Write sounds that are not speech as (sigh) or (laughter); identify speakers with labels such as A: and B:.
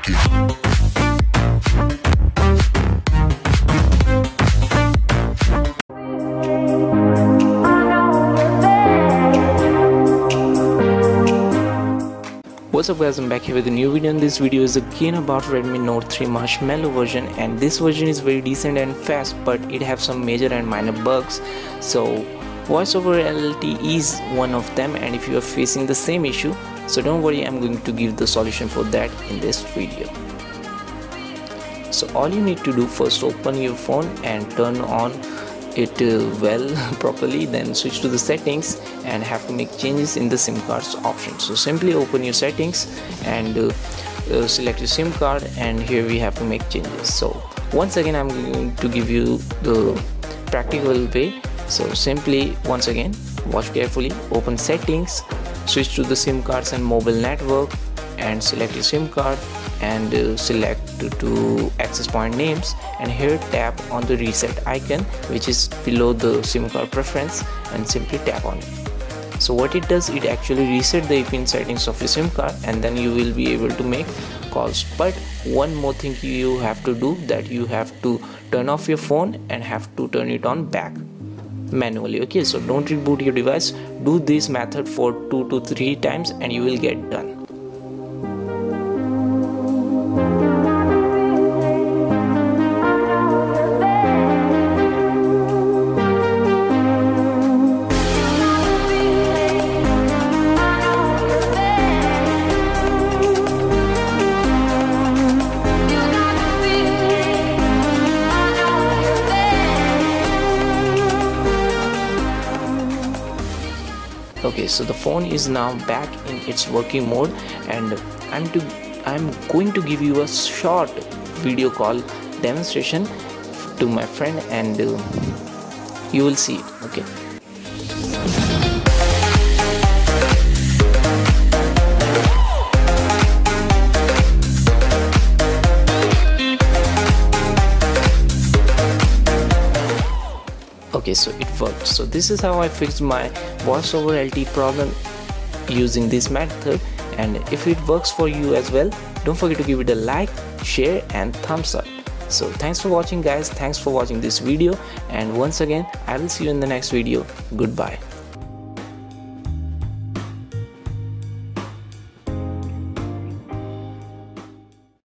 A: What's up guys, I'm back here with a new video and this video is again about Redmi Note 3 Marshmallow version and this version is very decent and fast but it have some major and minor bugs. So voice over LTE is one of them and if you are facing the same issue so don't worry I'm going to give the solution for that in this video. So all you need to do first open your phone and turn on it uh, well (laughs) properly then switch to the settings and have to make changes in the sim cards option. So simply open your settings and uh, uh, select your sim card and here we have to make changes. So once again i'm going to give you the practical way. So simply once again watch carefully open settings switch to the sim cards and mobile network and select your sim card and uh, select to access point names and here tap on the reset icon which is below the sim card preference and simply tap on it. So what it does it actually reset the APN settings of your sim card and then you will be able to make calls. But one more thing you have to do that you have to turn off your phone and have to turn it on back manually. Okay so don't reboot your device. Do this method for two to three times and you will get done okay so the phone is now back in its working mode and i'm to i'm going to give you a short video call demonstration to my friend and uh, you will see okay okay so it worked. So this is how i fixed my voice over LTE problem using this method. And if it works for you as well don't forget to give it a like share and thumbs up. So thanks for watching guys. Thanks for watching this video. And once again i will see you in the next video. Goodbye